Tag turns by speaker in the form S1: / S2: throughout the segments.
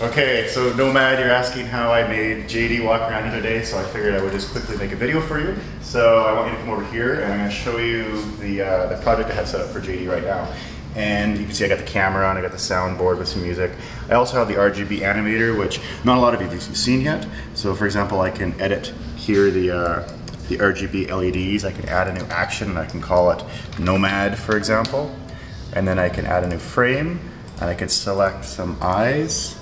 S1: Okay, so Nomad, you're asking how I made JD walk around here today, so I figured I would just quickly make a video for you. So I want you to come over here and I'm going to show you the, uh, the project I have set up for JD right now. And you can see I got the camera on, I got the soundboard with some music. I also have the RGB animator, which not a lot of you have seen yet. So for example, I can edit here the, uh, the RGB LEDs. I can add a new action and I can call it Nomad, for example. And then I can add a new frame and I can select some eyes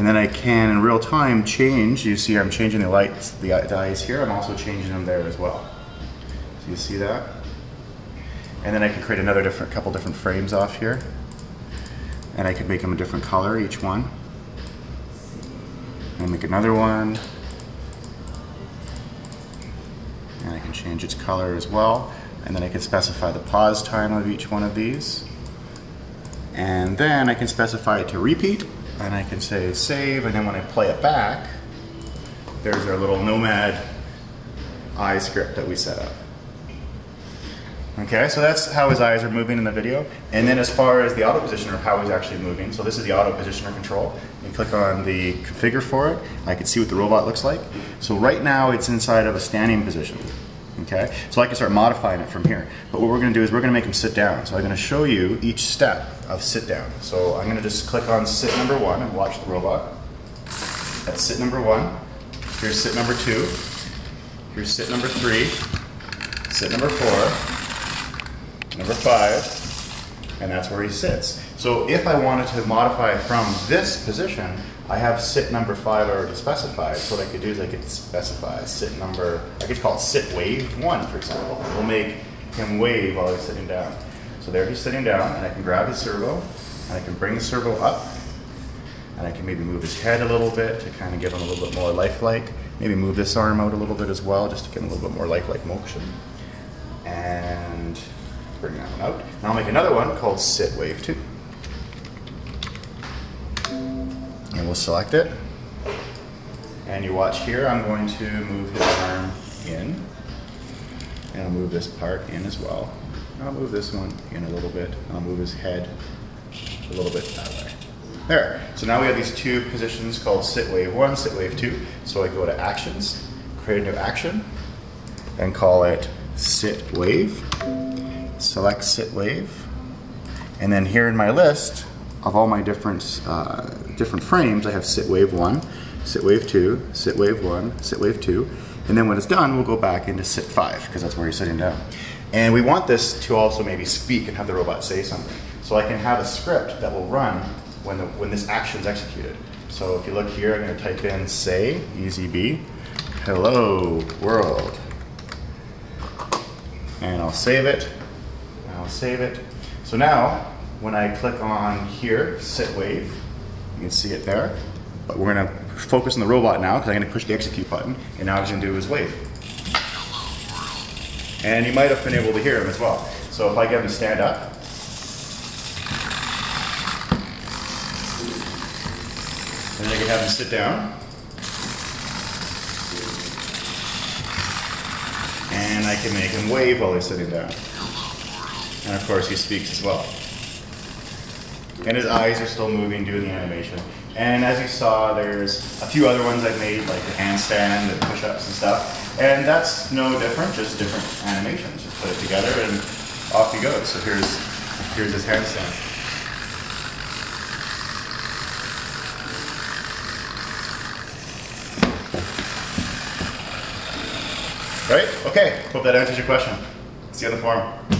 S1: and then I can, in real time, change. You see I'm changing the lights, uh, the eyes here. I'm also changing them there as well. So you see that? And then I can create another different, couple different frames off here. And I can make them a different color, each one. And make another one. And I can change its color as well. And then I can specify the pause time of each one of these. And then I can specify it to repeat and I can say save, and then when I play it back, there's our little Nomad eye script that we set up. Okay, so that's how his eyes are moving in the video. And then as far as the auto positioner, how he's actually moving, so this is the auto positioner control. You click on the configure for it. I can see what the robot looks like. So right now it's inside of a standing position. Okay, so I can start modifying it from here. But what we're gonna do is we're gonna make him sit down. So I'm gonna show you each step of sit down. So I'm gonna just click on sit number one and watch the robot. That's sit number one. Here's sit number two. Here's sit number three. Sit number four. Number five. And that's where he sits. So if I wanted to modify from this position, I have sit number five already specified. So what I could do is I could specify sit number, I could call it sit wave one, for example. We'll make him wave while he's sitting down. So there he's sitting down, and I can grab his servo, and I can bring the servo up, and I can maybe move his head a little bit to kind of give him a little bit more lifelike. Maybe move this arm out a little bit as well, just to give him a little bit more lifelike motion. And bring that one out. And I'll make another one called sit wave two. We'll select it. And you watch here, I'm going to move his arm in. And I'll move this part in as well. I'll move this one in a little bit. I'll move his head a little bit that way. There. So now we have these two positions called sit wave one, sit wave two. So I go to actions, create a new action, and call it sit wave. Select sit wave. And then here in my list of all my different, uh, different frames, I have sit wave one, sit wave two, sit wave one, sit wave two. And then when it's done, we'll go back into sit five, because that's where you're sitting down. And we want this to also maybe speak and have the robot say something. So I can have a script that will run when, the, when this action is executed. So if you look here, I'm going to type in say, EZB, hello world. And I'll save it. I'll save it. So now, when I click on here, sit wave, you can see it there. But we're going to focus on the robot now because I'm to push the execute button. And now he's to do his wave. And you might have been able to hear him as well. So if I get him to stand up, and then I can have him sit down. And I can make him wave while he's sitting down. And of course he speaks as well. And his eyes are still moving, doing the animation. And as you saw, there's a few other ones I've made, like the handstand and push-ups and stuff. And that's no different, just different animations. Just put it together and off he goes. So here's, here's his handstand. Right? Okay, hope that answers your question. See you on the forum.